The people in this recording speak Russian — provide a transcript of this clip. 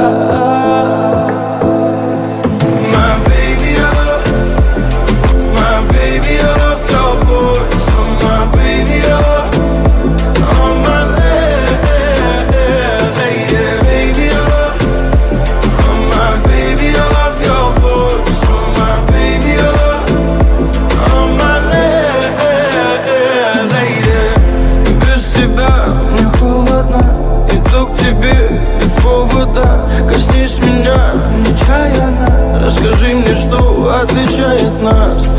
uh, когда коснись меня нечаянно. Расскажи мне, что отличает нас.